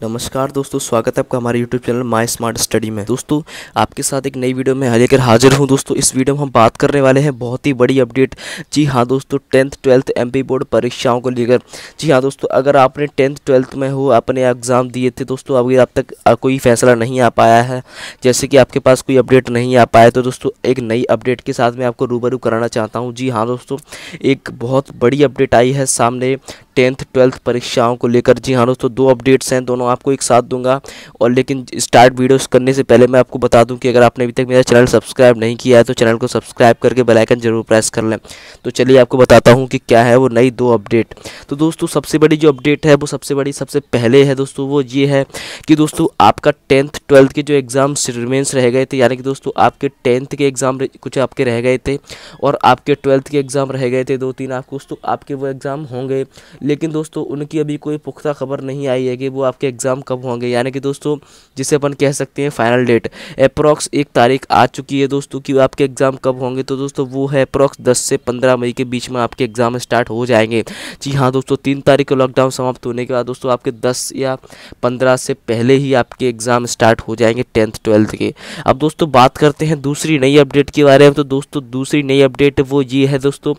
नमस्कार दोस्तों, स्वागत है आपका हमारे YouTube channel my smart study में। दोस्तों, आपके साथ एक नई वीडियो में लेकर हाजिर हूँ दोस्तों, इस वीडियो में हम बात करने वाले हैं बहुत ही बड़ी अपडेट जी हाँ दोस्तों टेंथ ट्वेल्थ एमपी बोर्ड परीक्षाओं को लेकर। जी हाँ दोस्तों, अगर आपने टेंथ ट्वेल्थ में हो अपने एग्ज़ाम दिए थे दोस्तों, अभी अब तक कोई फैसला नहीं आ पाया है। जैसे कि आपके पास कोई अपडेट नहीं आ पाया तो दोस्तों, एक नई अपडेट के साथ मैं आपको रूबरू कराना चाहता हूँ। जी हाँ दोस्तों, एक बहुत बड़ी अपडेट आई है सामने। टेंथ, ट्वेल्थ परीक्षाओं को लेकर। जी हाँ दोस्तों, दो अपडेट्स हैं, दोनों आपको एक साथ दूँगा। और लेकिन स्टार्ट वीडियोस करने से पहले मैं आपको बता दूँ कि अगर आपने अभी तक मेरा चैनल सब्सक्राइब नहीं किया है तो चैनल को सब्सक्राइब करके बेलाइकन ज़रूर प्रेस कर लें। तो चलिए आपको बताता हूँ कि क्या है वो नई दो अपडेट। तो दोस्तों, सबसे बड़ी जो अपडेट है, वो सबसे बड़ी, सबसे पहले है दोस्तों, वो ये है कि दोस्तों, आपका टेंथ, ट्वेल्थ के जो एग्ज़ाम रिमेंस रह गए थे, यानी कि दोस्तों, आपके टेंथ के एग्ज़ाम कुछ आपके रह गए थे, और आपके ट्वेल्थ के एग्ज़ाम रह गए थे, दो तीन आपको, दोस्तों, आपके वो एग्ज़ाम होंगे। लेकिन दोस्तों, उनकी अभी कोई पुख्ता खबर नहीं आई है कि वो आपके एग्ज़ाम कब होंगे। यानी कि दोस्तों, जिसे अपन कह सकते हैं फाइनल डेट अप्रॉक्स एक तारीख आ चुकी है दोस्तों कि आपके एग्ज़ाम कब होंगे। तो दोस्तों, वो है अप्रॉक्स दस से पंद्रह मई के बीच में आपके एग्ज़ाम स्टार्ट हो जाएँगे। जी हाँ दोस्तों, तीन तारीख को लॉकडाउन समाप्त होने के बाद दोस्तों, आपके दस या पंद्रह से पहले ही आपके एग्ज़ाम स्टार्ट हो जाएँगे टेंथ ट्वेल्थ के। अब दोस्तों, बात करते हैं दूसरी नई अपडेट के बारे में। तो दोस्तों, दूसरी नई अपडेट वो ये है दोस्तों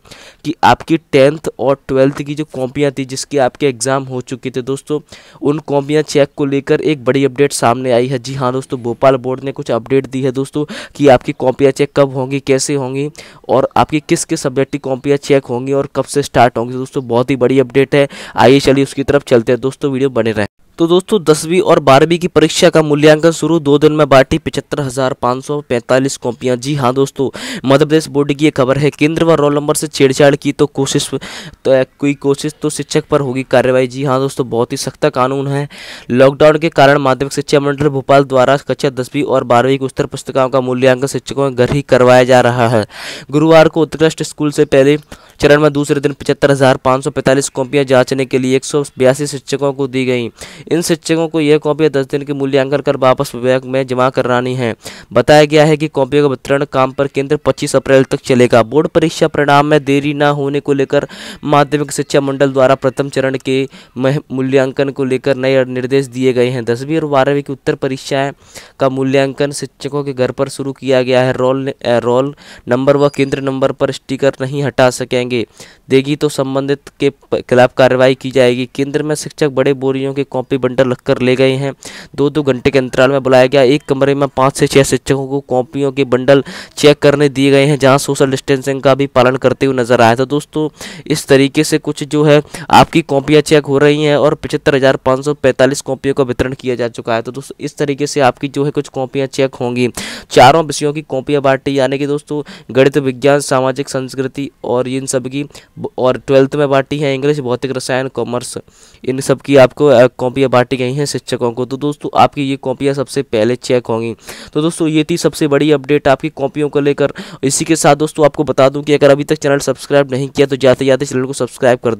कि आपकी टेंथ और ट्वेल्थ की जो कॉपियाँ थी जिसकी आपके एग्ज़ाम हो चुके थे। दोस्तों, उन कॉपियाँ चेक को लेकर एक बड़ी अपडेट सामने आई है। जी हाँ दोस्तों, भोपाल बोर्ड ने कुछ अपडेट दी है दोस्तों कि आपकी कॉपियाँ चेक कब होंगी, कैसे होंगी और आपकी किस किस सब्जेक्ट की कॉपियाँ चेक होंगी और कब से स्टार्ट होंगी। दोस्तों, बहुत ही बड़ी अपडेट है। आइए चलिए उसकी तरफ़ चलते हैं। दोस्तों, वीडियो बने रहें। तो दोस्तों, दसवीं और बारहवीं की परीक्षा का मूल्यांकन शुरू। दो दिन में बांटी पिछहत्तर हज़ार पाँच सौ पैंतालीस कॉपियाँ। जी हाँ दोस्तों, मध्य प्रदेश बोर्ड की ये खबर है, केंद्र व रोल नंबर से छेड़छाड़ की तो कोशिश तो कोई कोशिश तो शिक्षक पर होगी कार्रवाई। जी हाँ दोस्तों, बहुत ही सख्त कानून है। लॉकडाउन के कारण माध्यमिक शिक्षा मंडल भोपाल द्वारा कक्षा दसवीं और बारहवीं की उत्तर पुस्तिकाओं का मूल्यांकन शिक्षकों के घर ही करवाया जा रहा है। गुरुवार को उत्कृष्ट स्कूल से पहले चरण में दूसरे दिन पचहत्तर हज़ार पाँच सौ पैंतालीस कॉपियाँ जांचने के लिए एक सौ बयासी शिक्षकों को दी गई। इन शिक्षकों को यह कॉपियाँ दस दिन के मूल्यांकन कर वापस विभाग में जमा करानी है। बताया गया है कि कॉपियों का वितरण काम पर केंद्र पच्चीस अप्रैल तक चलेगा। बोर्ड परीक्षा परिणाम में देरी न होने को लेकर माध्यमिक शिक्षा मंडल द्वारा प्रथम चरण के मूल्यांकन को लेकर नए निर्देश दिए गए हैं। दसवीं और बारहवीं की उत्तर परीक्षाएँ का मूल्यांकन शिक्षकों के घर पर शुरू किया गया है। रोल रोल नंबर व केंद्र नंबर पर स्टिकर नहीं हटा सकेंगे। देगी तो संबंधित के खिलाफ कार्रवाई की जाएगी। केंद्र में शिक्षक बड़े बोरियों के कॉपी बंडल रखकर ले गए हैं। दो दो घंटे के अंतराल में बुलाया गया। एक कमरे में पाँच से छः शिक्षकों को कॉपियों के बंडल चेक करने दिए गए हैं, जहाँ सोशल डिस्टेंसिंग का भी पालन करते हुए नज़र आया तो दोस्तों, इस तरीके से कुछ जो है, आपकी कॉपियाँ चेक हो रही हैं और पचहत्तर कॉपियों का वितरण किया जा चुका है। तो दोस्तों, इस तरीके से आपकी जो है कुछ कॉपियाँ चेक होंगी। चारों विषयों की कॉपियाँ बांटी यानी कि दोस्तों, गणित, विज्ञान, सामाजिक, संस्कृति और इन सब की और ट्वेल्थ में बांटी है इंग्लिश भौतिक, रसायन कॉमर्स इन सब की आपको कॉपियाँ बांटी गई हैं शिक्षकों को। तो दोस्तों, आपकी ये कॉपियाँ सबसे पहले चेक होंगी। तो दोस्तों, ये थी सबसे बड़ी अपडेट आपकी कॉपियों को लेकर। इसी के साथ दोस्तों, आपको बता दूँ कि अगर अभी तक चैनल सब्सक्राइब नहीं किया तो जाते जाते चैनल को सब्सक्राइब कर